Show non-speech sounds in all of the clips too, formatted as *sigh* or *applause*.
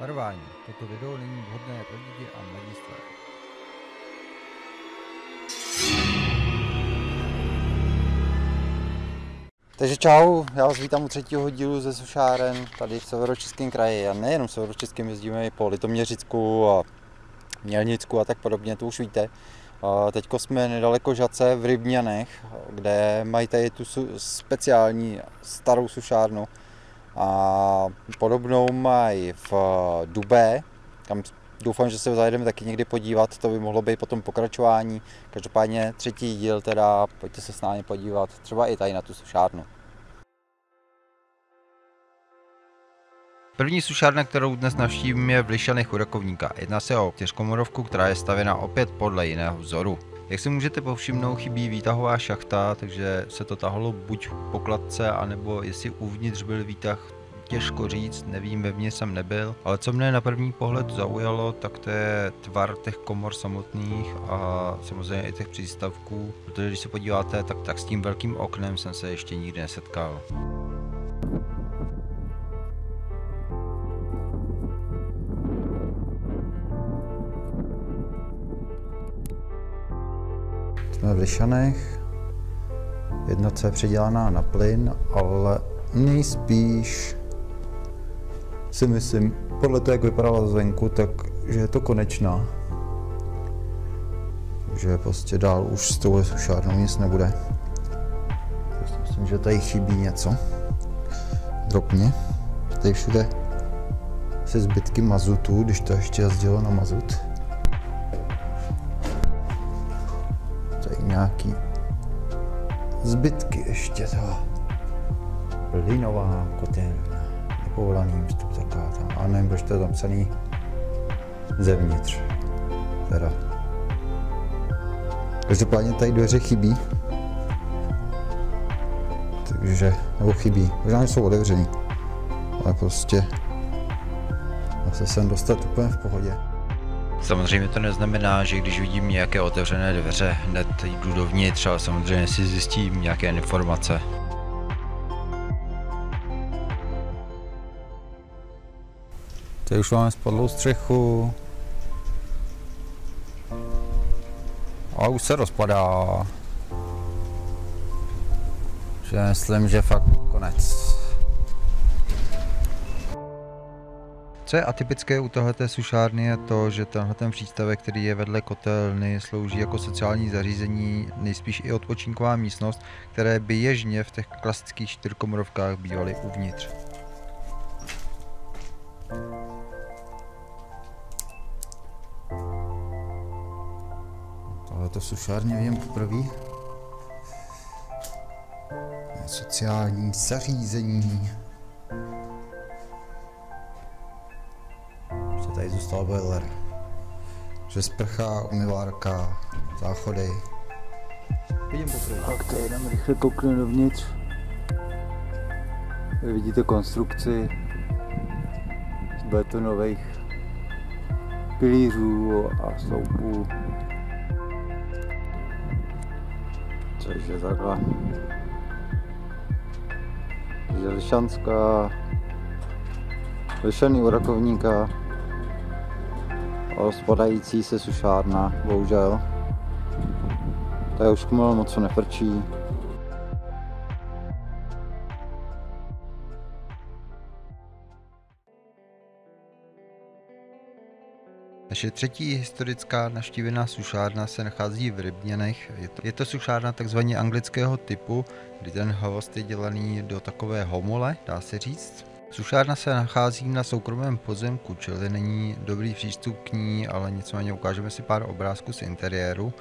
Varování. Toto video není vhodné pro děti a mladistvé. Takže čau, já vás vítám u třetího dílu ze Sušáren tady v severočeském kraji a nejenom v severočeském, jezdíme i po Litoměřicku a Mělnicku a tak podobně, to už víte. Teď jsme nedaleko Žace v Rybňanech, kde mají tady tu speciální starou sušárnu a podobnou mají v Dubé, kam doufám, že se zajedeme taky někdy podívat, to by mohlo být potom pokračování. Každopádně třetí díl, teda pojďte se s námi podívat, třeba i tady na tu sušárnu. První sušárna, kterou dnes navštívím, je v Lišanech u Rakovníka. Jedná se o čtyřkomorovku, která je stavěna opět podle jiného vzoru. Jak si můžete povšimnout, chybí výtahová šachta, takže se to tahalo buď po kladce, anebo jestli uvnitř byl výtah, těžko říct, nevím, vevnitř jsem nebyl, ale co mne na první pohled zaujalo, tak to je tvar těch komor samotných a samozřejmě i těch přístavků, protože když se podíváte, tak, tak s tím velkým oknem jsem se ještě nikdy nesetkal. Jsme v Lišanech, jednoce je předělaná na plyn, ale nejspíš si myslím, podle toho, jak vypadala zvenku, tak že je to konečná. Že prostě dál už s touhle sušárnou nic nebude. Prostě myslím, že tady chybí něco. Drobně. Tady všude se zbytky mazutu, když to ještě jezdilo na mazut. Nějaký zbytky ještě toho. Plynová kotelna povolaný vstup zakázán. A nevím, proč to je zapsaný zevnitř. Teda. Každopádně tady dveře chybí. Takže, nebo chybí. Možná, jsou otevřený. Ale prostě se sem dostat úplně v pohodě. Samozřejmě to neznamená, že když vidím nějaké otevřené dveře, hned jdu dovnitř a samozřejmě si zjistím nějaké informace. Tady už máme spadlou střechu. A už se rozpadá. Že myslím, že fakt konec. Co je atypické u tohleté sušárny je to, že tenhle ten přístavek, který je vedle kotelny, slouží jako sociální zařízení, nejspíš i odpočinková místnost, které běžně v těch klasických čtyřkomorovkách bývaly uvnitř. to sušárně vidím poprvé. Sociální zařízení. Se tady zůstal boiler. Že sprcha, umyvárka, záchody. Vidím poprvé. Tak to jenom rychle kouknu dovnitř. Vy vidíte konstrukci z betonových pilířů a sloupů. Takže takhle. Takže Lišanská, Lišaný u Rakovníka, spadající se sušárna, bohužel. Tady už moc co nefrčí. Naše třetí historická navštívená sušárna se nachází v Rybněnech. Je to, je to sušárna takzvaně anglického typu, kdy ten hvost je dělaný do takové homole, dá se říct. Sušárna se nachází na soukromém pozemku, čili není dobrý přístup k ní, ale nicméně ukážeme si pár obrázků z interiéru.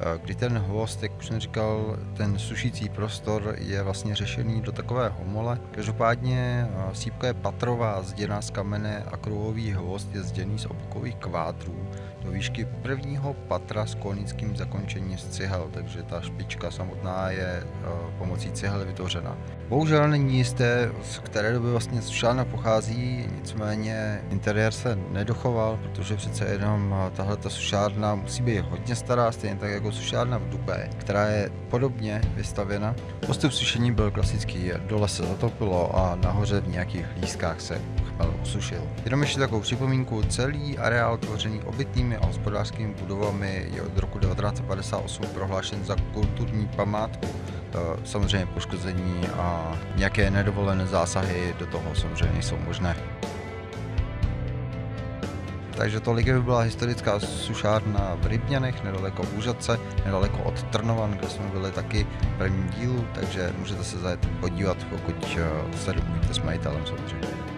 Eh, kdy ten hvost, jak už jsem říkal, ten sušící prostor je vlastně řešený do takové homole. Každopádně eh, sípka je patrová, zděná z kamene a kruhový hvost je zděný z obokových kvádrů do výšky prvního patra s konickým zakončením z cihel, takže ta špička samotná je eh, pomocí cihel vytvořena. Bohužel není jisté, z které doby vlastně sušárna pochází, nicméně interiér se nedochoval, protože přece jenom tahle sušárna musí být hodně stará, stejně tak jako sušárna v Dubé, která je podobně vystavěna. Postup sušení byl klasický, dole se zatopilo a nahoře v nějakých lískách se chmel usušil. Jenom ještě takovou připomínku, celý areál tvořený obytnými a hospodářskými budovami je od roku 1958 prohlášen za kulturní památku. Samozřejmě poškození a nějaké nedovolené zásahy do toho samozřejmě jsou možné. Takže tolik by byla historická sušárna v Rybněnech, nedaleko Úžadce, nedaleko od Trnovan, kde jsme byli taky v prvním dílu, takže můžete se zajet podívat, pokud eh, se domluvíte s majitelem samozřejmě.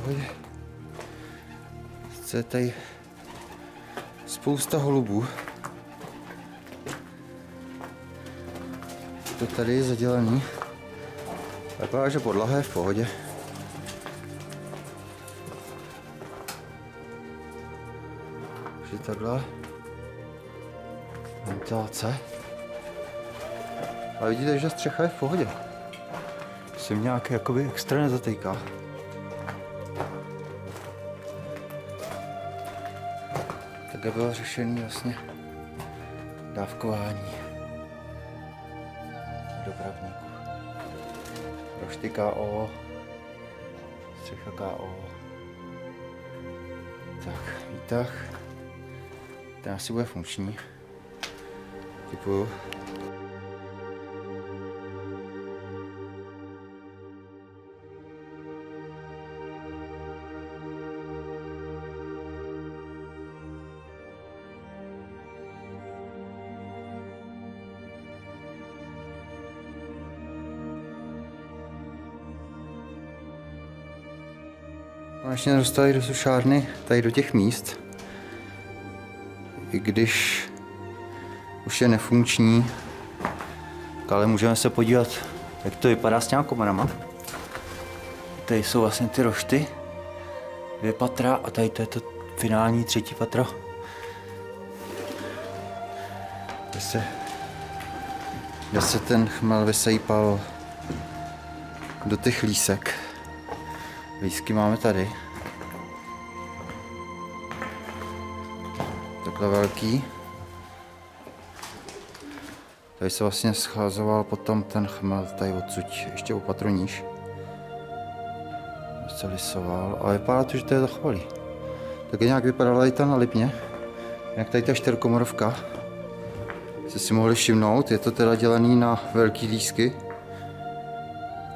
Pohodě. Je tady spousta holubů. To tady je zadělaný. Vypadá, že podlaha je v pohodě. Takhle. Ventilace. A vidíte, že střecha je v pohodě. Jsem nějaký jakoby extra nezatýká. Takhle bylo řešený vlastně dávkování dopravníků. Rošty KO, střecha KO. Tak, výtah. Ten asi bude funkční. Typuju. Konečně dostali do sušárny, tady do těch míst. I když už je nefunkční, ale můžeme se podívat, jak to vypadá s těma komorama. Tady jsou vlastně ty rošty, dvě patra a tady to je to finální třetí patro. Kde se, kde se ten chmel vysejpal do těch lísek. Lísky máme tady. Takhle velký. Tady se vlastně scházoval potom ten chmel tady odsud, ještě o patru níž. Se lisoval, ale vypadá to, že to je zachovalý. Tak nějak vypadala i ta na Lipně. Jak tady ta čtyřkomorovka. Jste si mohli všimnout, je to teda dělaný na velký lísky.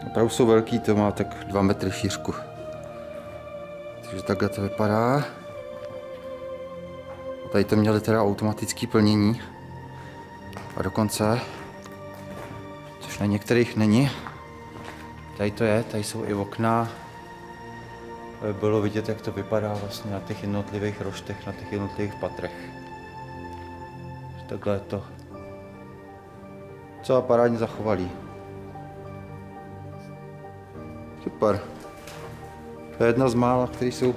Opravdu jsou velký, to má tak 2 metry šířku. Takže takhle to vypadá. Tady to měli teda automatické plnění. A dokonce, což na některých není, tady to je, tady jsou i okna. Bylo vidět, jak to vypadá vlastně na těch jednotlivých roštech, na těch jednotlivých patrech. Takhle je to celá parádně zachovalý. Super. To je jedna z mála, které jsou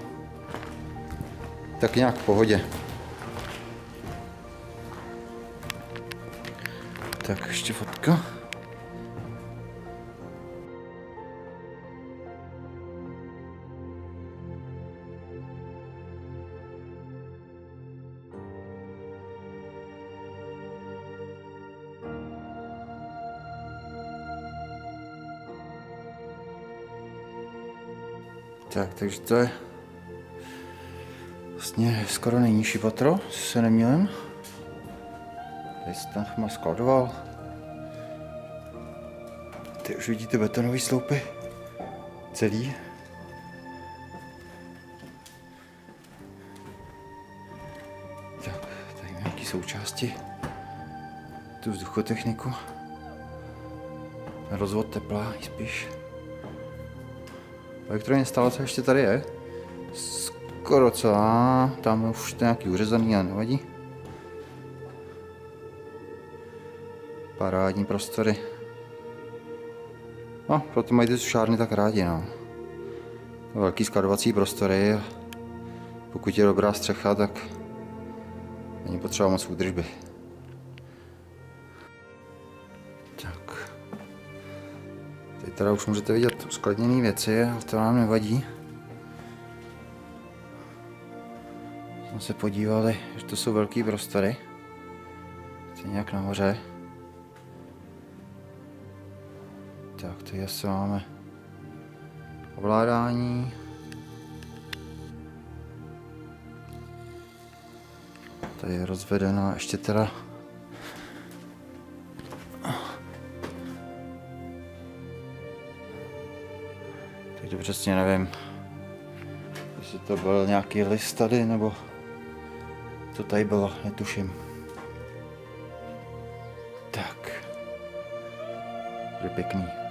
tak nějak v pohodě. Tak ještě fotka. Tak, takže to je vlastně skoro nejnižší patro, se nemělím. Ten chma skladoval. Ty už vidíte betonové sloupy. Celý. Tak, tady nějaké součásti. Tu vzduchotechniku. Rozvod tepla spíš. Elektroinstalace ještě tady je. skoro celá. Tam už to nějaký uřezaný, ale nevadí. Parádní prostory. No, proto mají ty sušárny tak rádi, no. Velký skladovací prostory pokud je dobrá střecha, tak není potřeba moc údržby. Tak. Teď teda už můžete vidět uskladněné věci, ale to nám nevadí. Jsme se podívali, že to jsou velký prostory. Stejně jak nahoře. Tady zase máme ovládání. Tady je rozvedená ještě teda Teď přesně nevím, jestli to byl nějaký list tady, nebo to tady bylo, netuším. Tak. Je pěkný.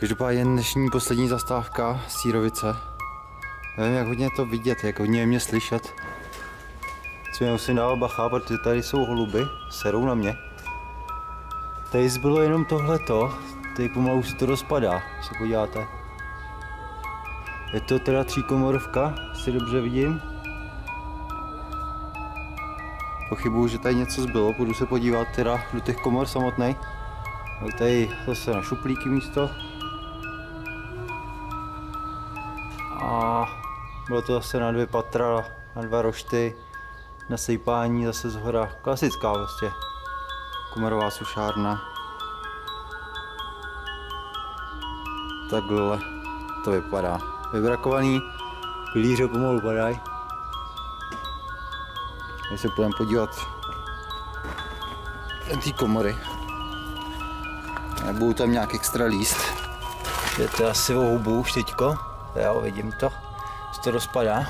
Každopádně dnešní poslední zastávka Sírovice. Nevím, jak hodně to vidět, jak hodně je mě slyšet. Co mě musím dávat bacha, protože tady jsou holuby, serou na mě. Tady zbylo jenom tohleto, tady pomalu se to rozpadá, se podíváte. Je to teda tříkomorovka, si dobře vidím. Pochybuju, že tady něco zbylo, budu se podívat teda do těch komor samotných. Tady zase na šuplíky místo. Bylo to zase na dvě patra, na dva rošty, na sejpání zase z hora. Klasická vlastně komorová sušárna. Takhle to vypadá. Vybrakovaný pilíře pomalu padají. Teď se půjdeme podívat do té komory. Nebudu tam nějak extra líst. Je to asi o hubu už teďko. Jo, vidím to. Se to rozpadá.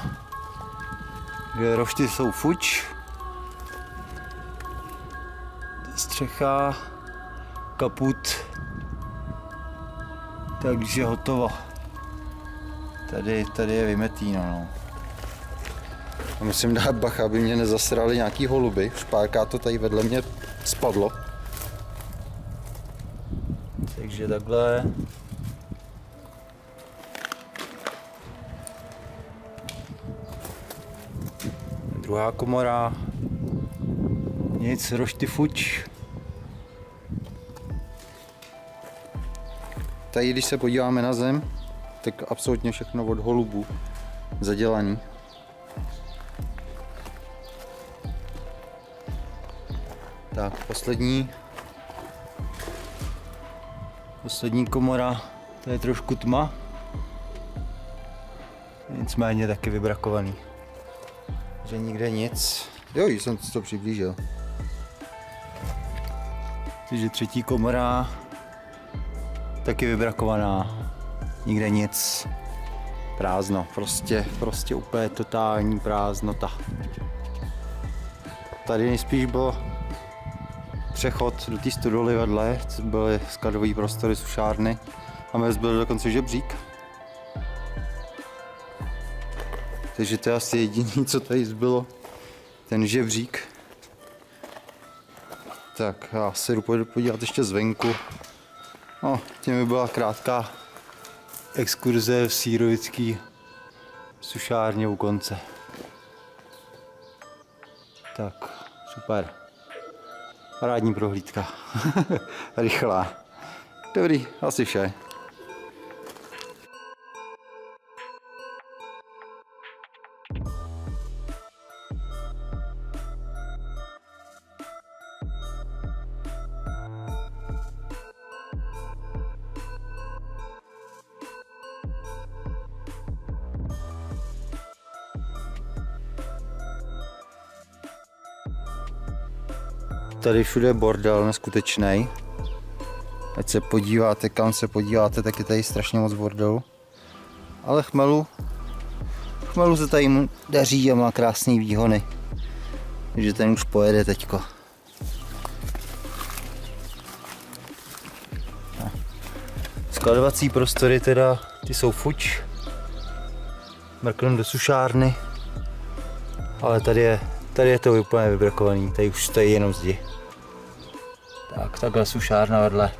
Dvě rošty jsou fuč. Střecha, kaput. Takže hotovo. Tady, tady je vymetý, no. no. A musím dát bacha, aby mě nezasrali nějaký holuby. Špárka to tady vedle mě spadlo. Takže takhle. Druhá komora. Nic, rošty fuč. Tady, když se podíváme na zem, tak absolutně všechno od holubů zadělaný. Tak, poslední. Poslední komora, to je trošku tma. Nicméně taky vybrakovaný. Že nikde nic. Jo, jsem to přiblížil. Takže třetí komora, taky vybrakovaná. Nikde nic. Prázdno, prostě, prostě úplně totální prázdnota. Tady nejspíš byl přechod do té stodoly vedle, byly skladové prostory sušárny. A mez byl dokonce žebřík. Takže to je asi jediné, co tady zbylo. Ten žebřík. Tak já se jdu podívat ještě zvenku. No, tím by byla krátká exkurze v sírovický sušárně u konce. Tak, super. Parádní prohlídka. *laughs* Rychlá. Dobrý, asi vše. Tady všude bordel neskutečný. Ať se podíváte, kam se podíváte, tak je tady strašně moc bordelu. Ale chmelu, chmelu se tady daří a má krásný výhony. Takže ten už pojede teďko. Skladovací prostory teda, ty jsou fuč. Mrknem do sušárny. Ale tady je, tady je to úplně vybrakovaný, tady už stojí jenom zdi. Tak, takhle sušárna vedle.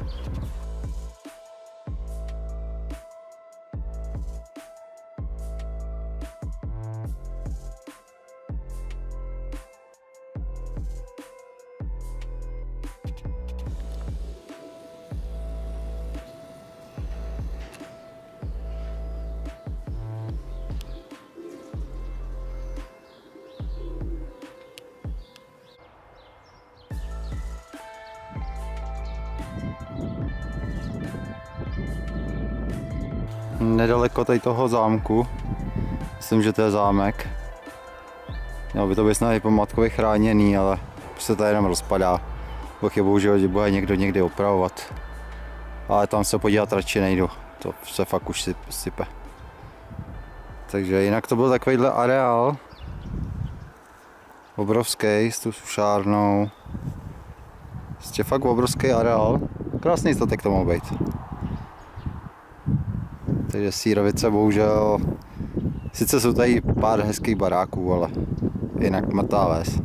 Nedaleko tady toho zámku. Myslím, že to je zámek. Mělo by to být snad i památkově chráněný, ale se to jenom rozpadá. Pochybuju, že bude někdo někdy opravovat. Ale tam se podívat radši nejdu. To se fakt už sype. Takže jinak to byl takovýhle areál. Obrovský s tu sušárnou. Prostě fakt obrovský areál. Krásný statek to mohl být. Takže Sírovice bohužel, sice jsou tady pár hezkých baráků, ale jinak mrtvá ves.